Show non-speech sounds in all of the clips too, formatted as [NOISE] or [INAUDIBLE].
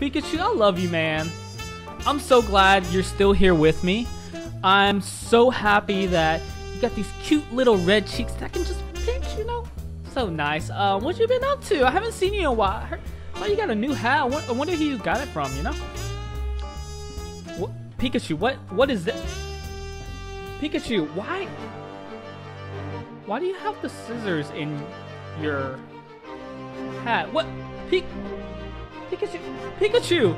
Pikachu, I love you, man. I'm so glad you're still here with me. I'm so happy that you got these cute little red cheeks that I can just pinch, you know? So nice. Uh, what you been up to? I haven't seen you in a while. Heard, oh, you got a new hat. I wonder who you got it from, you know? What, Pikachu, what what is this? Pikachu, why? Why do you have the scissors in your hat? What? Pik Pikachu, Pikachu,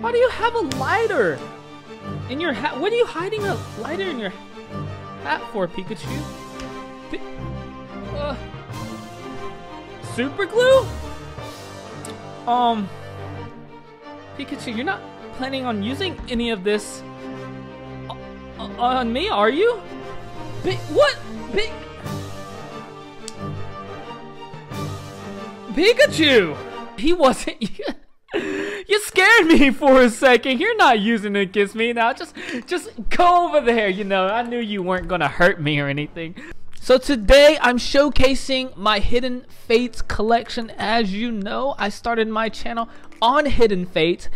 why do you have a lighter in your hat? What are you hiding a lighter in your hat for, Pikachu? Uh, super glue? Um, Pikachu, you're not planning on using any of this on me, are you? What? Pikachu! He wasn't. [LAUGHS] you scared me [LAUGHS] for a second. You're not using it against me now. Just, just go over there. You know, I knew you weren't gonna hurt me or anything. So today I'm showcasing my Hidden Fates collection. As you know, I started my channel on Hidden Fates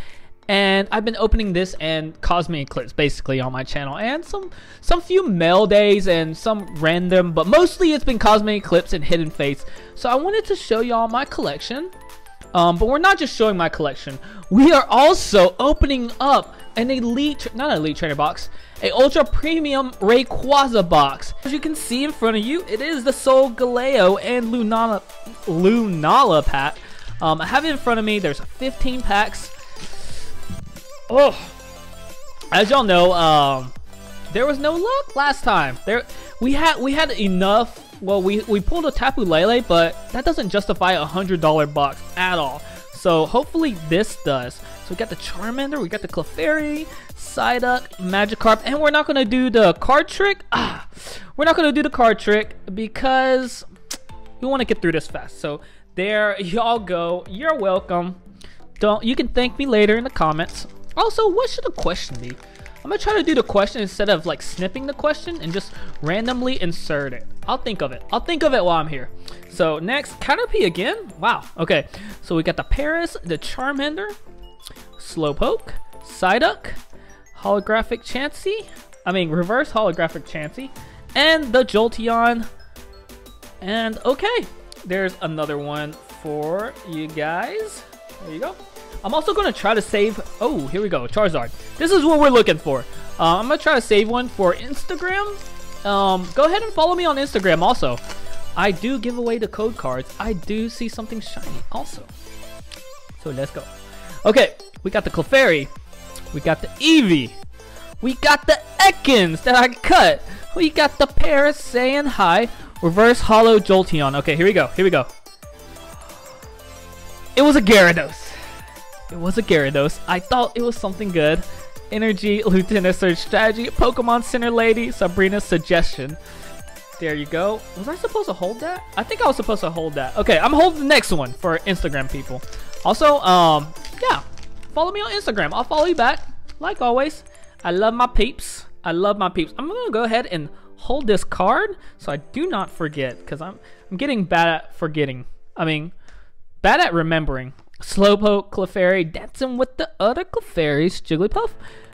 and I've been opening this and Cosmic Eclipse basically on my channel and some some few mail days and some random but mostly it's been Cosmic Eclipse and Hidden Fates so I wanted to show y'all my collection um, but we're not just showing my collection we are also opening up an elite not an elite trainer box a ultra premium Rayquaza box as you can see in front of you it is the Solgaleo and Lunala Lunala pack um, I have it in front of me there's 15 packs Oh, as y'all know, um, there was no luck last time. There, we had we had enough. Well, we we pulled a Tapu Lele, but that doesn't justify a hundred dollar box at all. So hopefully this does. So we got the Charmander, we got the Clefairy, Psyduck, Magikarp, and we're not gonna do the card trick. Ah, we're not gonna do the card trick because we want to get through this fast. So there [LAUGHS] y'all go. You're welcome. Don't you can thank me later in the comments. Also, what should the question be? I'm gonna try to do the question instead of like snipping the question and just randomly insert it. I'll think of it. I'll think of it while I'm here. So next, Caterpie again? Wow, okay. So we got the Paras, the Charmander, Slowpoke, Psyduck, Holographic Chansey, I mean reverse holographic Chansey, and the Jolteon. And okay, there's another one for you guys. There you go. I'm also going to try to save... Oh, here we go. Charizard. This is what we're looking for. Uh, I'm going to try to save one for Instagram. Um, go ahead and follow me on Instagram also. I do give away the code cards. I do see something shiny also. So let's go. Okay, we got the Clefairy. We got the Eevee. We got the Ekans that I cut. We got the Paras saying hi. Reverse Holo Jolteon. Okay, here we go. Here we go. It was a Gyarados. It was a Gyarados. I thought it was something good. Energy, Lieutenant Surge Strategy, Pokemon Center Lady, Sabrina's Suggestion. There you go. Was I supposed to hold that? I think I was supposed to hold that. Okay, I'm holding the next one for Instagram people. Also, um, yeah, follow me on Instagram. I'll follow you back, like always. I love my peeps. I love my peeps. I'm gonna go ahead and hold this card so I do not forget because I'm I'm getting bad at forgetting. I mean, bad at remembering. Slowpoke, Clefairy, dancing with the other Clefairies, Jigglypuff,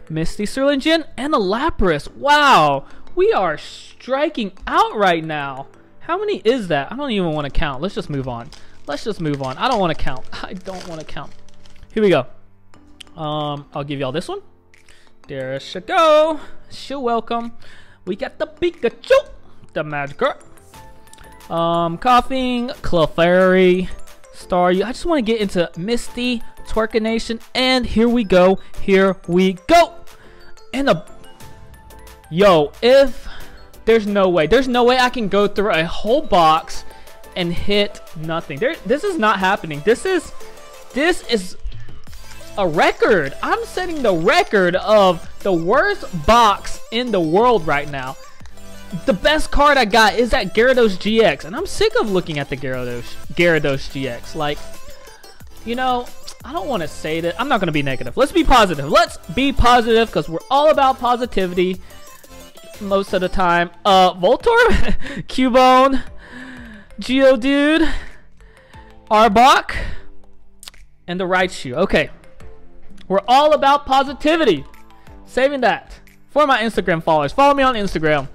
Misty Cerulean, and a Lapras. Wow, we are striking out right now. How many is that? I don't even want to count. Let's just move on. Let's just move on. I don't want to count. [LAUGHS] I don't want to count. Here we go. Um, I'll give y'all this one. There she go. She welcome. We got the Pikachu, the Magikarp, um, Koffing, Clefairy, Staryu. I just want to get into Misty, Determination, and here we go. Here we go. And a yo, if there's no way, there's no way I can go through a whole box and hit nothing. There, this is not happening. This is, this is a record. I'm setting the record of the worst box in the world right now the best card I got is that Gyarados GX, and I'm sick of looking at the Gyarados Gyarados GX. Like, you know, I don't want to say that. I'm not going to be negative. Let's be positive. Let's be positive because we're all about positivity most of the time. Uh, Voltorb, [LAUGHS] Cubone, Geodude, Arbok, and the Raichu. Okay. We're all about positivity. Saving that for my Instagram followers. Follow me on Instagram.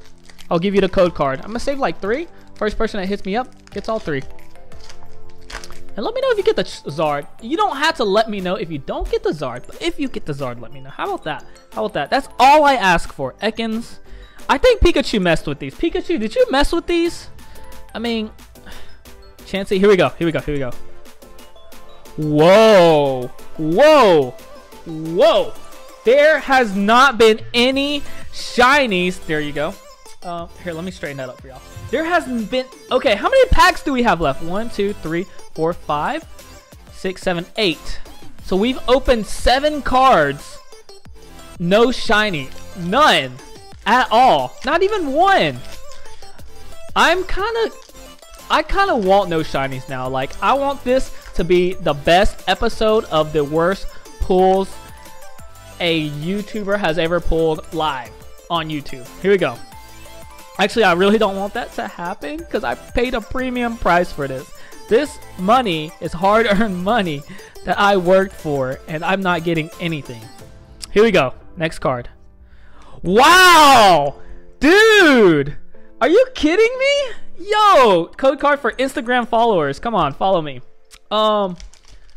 I'll give you the code card. I'm gonna save like three. First person that hits me up gets all three. And let me know if you get the Zard. You don't have to let me know if you don't get the Zard, but if you get the Zard, let me know. How about that? How about that? That's all I ask for. Ekans. I think Pikachu messed with these. Pikachu, did you mess with these? I mean, Chansey, here we go. Here we go. Here we go. Whoa. Whoa. Whoa. There has not been any shinies. There you go. Uh, here, let me straighten that up for y'all. There hasn't been... Okay, how many packs do we have left? One, two, three, four, five, six, seven, eight. So we've opened seven cards. No shiny. None. At all. Not even one. I'm kind of... I kind of want no shinies now. Like, I want this to be the best episode of the worst pulls a YouTuber has ever pulled live on YouTube. Here we go. Actually, I really don't want that to happen because I paid a premium price for this. This money is hard-earned [LAUGHS] money that I worked for, and I'm not getting anything. Here we go. Next card. Wow! Dude! Are you kidding me? Yo! Code card for Instagram followers. Come on, follow me. Um,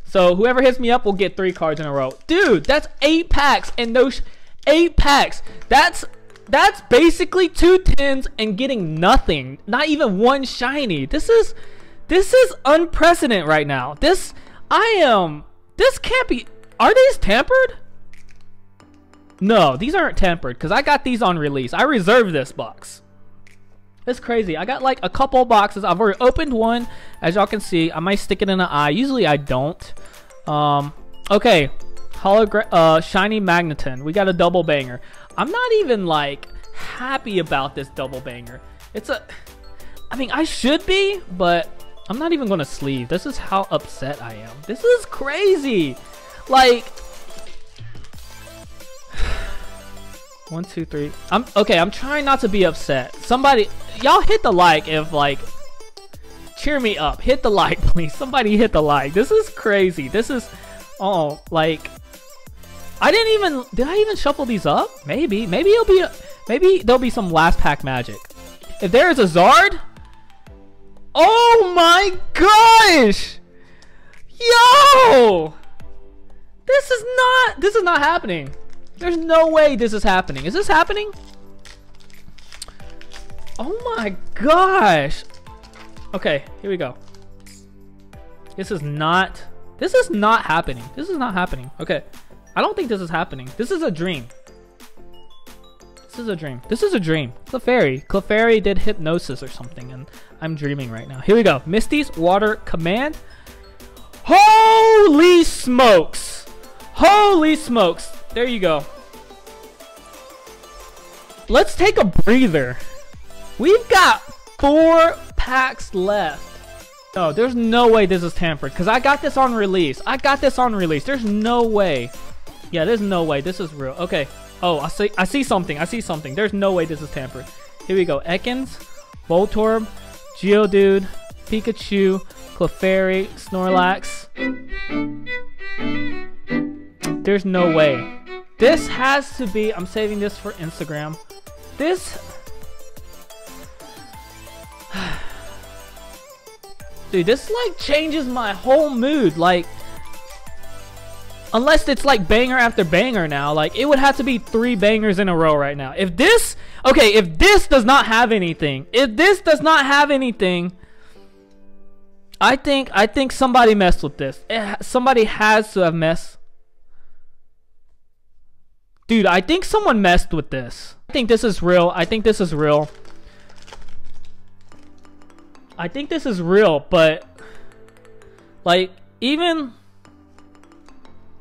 so whoever hits me up will get three cards in a row. Dude, that's eight packs and those eight packs. That's that's basically two tens and getting nothing. Not even one shiny. This is this is unprecedented right now. This I am this can't be are these tampered? No, these aren't tampered because I got these on release. I reserved this box. It's crazy. I got like a couple boxes. I've already opened one. As y'all can see, I might stick it in an eye. Usually I don't. Um, okay. Hologram, uh, Shiny Magneton. We got a double banger. I'm not even like happy about this double banger. It's a, I mean, I should be, but I'm not even gonna sleeve. This is how upset I am. This is crazy. Like, [SIGHS] one, two, three. I'm okay. I'm trying not to be upset. Somebody, y'all hit the like if like, cheer me up. Hit the like, [LAUGHS] please. Somebody hit the like. This is crazy. This is, oh, like, I didn't even, did I even shuffle these up? Maybe, maybe it'll be, maybe there'll be some last pack magic. If there is a Zard, oh my gosh, yo, this is not, this is not happening. There's no way this is happening. Is this happening? Oh my gosh. Okay, here we go. This is not, this is not happening. This is not happening. Okay. I don't think this is happening. This is a dream. This is a dream. This is a dream. Clefairy. Clefairy did hypnosis or something, and I'm dreaming right now. Here we go. Misty's Water Command. Holy smokes! Holy smokes! There you go. Let's take a breather. We've got four packs left. No, there's no way this is tampered, because I got this on release. I got this on release. There's no way. Yeah, there's no way. This is real. Okay. Oh, I see I see something. I see something. There's no way this is tampered. Here we go. Ekans, Voltorb, Geodude, Pikachu, Clefairy, Snorlax. There's no way. This has to be... I'm saving this for Instagram. This... [SIGHS] Dude, this like changes my whole mood. Like... Unless it's like banger after banger now. Like, it would have to be three bangers in a row right now. If this... Okay, if this does not have anything. If this does not have anything... I think I think somebody messed with this. It, somebody has to have messed. Dude, I think someone messed with this. I think this is real. I think this is real. I think this is real, but like even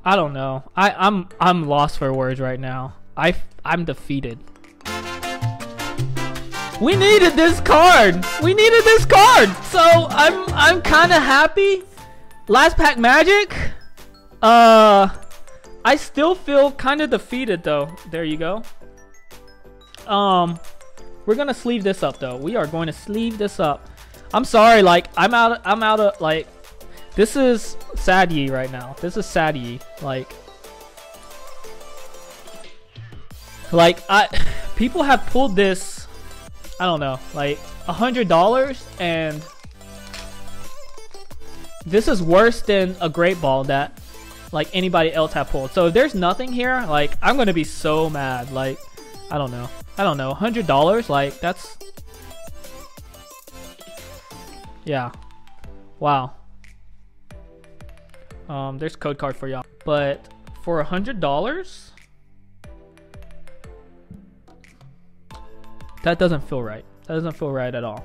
I don't know. I, I'm I'm lost for words right now. I I'm defeated. We needed this card. We needed this card. So I'm I'm kind of happy. Last pack magic. Uh, I still feel kind of defeated though. There you go. Um, we're gonna sleeve this up though. We are going to sleeve this up. I'm sorry. Like I'm out. I'm out of like this is sad ye right now. This is sad ye. Like, Like I, [LAUGHS] people have pulled this. I don't know, like a hundred dollars, and this is worse than a great ball that like anybody else have pulled. So if there's nothing here, like I'm gonna be so mad. Like I don't know, I don't know, hundred dollars, like that's yeah, wow. Um, there's code card for y'all, but for a hundred dollars. That doesn't feel right. That doesn't feel right at all.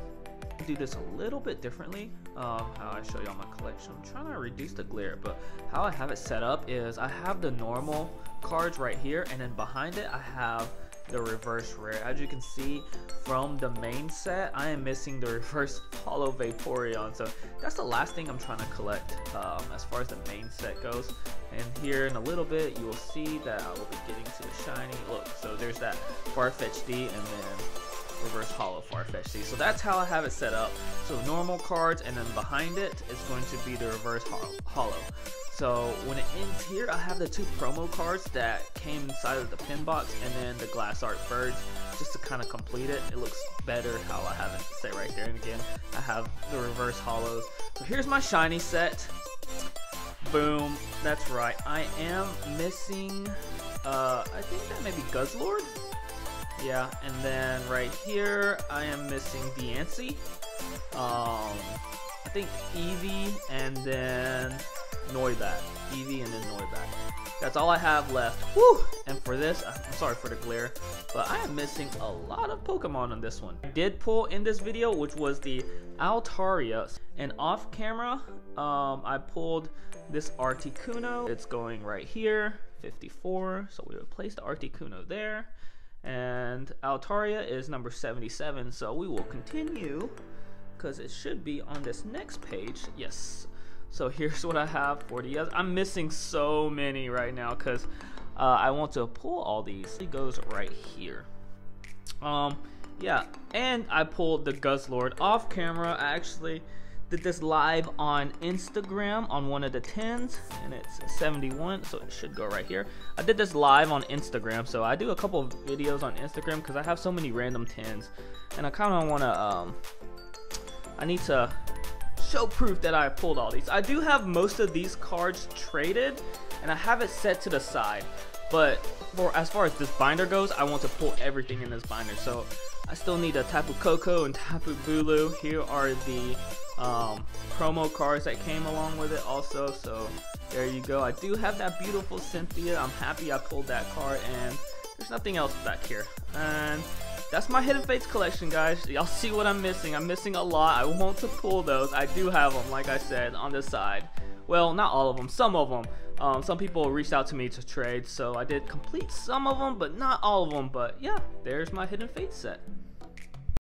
Do this a little bit differently. Um, how I show y'all my collection. I'm trying to reduce the glare, but how I have it set up is I have the normal cards right here, and then behind it I have the reverse rare. As you can see from the main set, I am missing the [LAUGHS] reverse Holo Vaporeon. So that's the last thing I'm trying to collect um, as far as the main set goes. And here in a little bit, you will see that I will be getting to the shiny. Look, so there's that Farfetch'd and then reverse holo Farfetch D. So that's how I have it set up. So normal cards and then behind it is going to be the reverse holo. So when it ends here, I have the two promo cards that came inside of the pin box and then the glass art birds just to kind of complete it. It looks better how I have it set right there. And again, I have the reverse holos. So here's my shiny set. Boom. That's right. I am missing, uh, I think that may be Guzzlord. Yeah, and then right here, I am missing Diancie. Um, I think Eevee, and then Noibat. Eevee and then Noibat. That's all I have left. Whew! And for this, I'm sorry for the glare, but I am missing a lot of Pokemon on this one. I did pull in this video, which was the Altaria. And off camera, um, I pulled this Articuno. It's going right here, 54. So we replaced the Articuno there. And Altaria is number 77. So we will continue because it should be on this next page. Yes, so here's what I have for the others. I'm missing so many right now because uh, I want to pull all these. It goes right here. Um, yeah, and I pulled the Guzzlord off camera. Actually did this live on Instagram on one of the 10s, and it's 71, so it should go right here. I did this live on Instagram, so I do a couple of videos on Instagram because I have so many random 10s, and I kind of want to, um, I need to show proof that I pulled all these. I do have most of these cards traded, and I have it set to the side. But for as far as this binder goes, I want to pull everything in this binder. So I still need a Tapu Koko and Tapu Bulu. Here are the um, promo cards that came along with it also. So there you go. I do have that beautiful Cynthia. I'm happy I pulled that card, and there's nothing else back here. And that's my Hidden Fates collection, guys. Y'all see what I'm missing. I'm missing a lot. I want to pull those. I do have them, like I said, on this side. Well, not all of them. Some of them. Um, some people reached out to me to trade, so I did complete some of them, but not all of them. But yeah, there's my Hidden Fates set.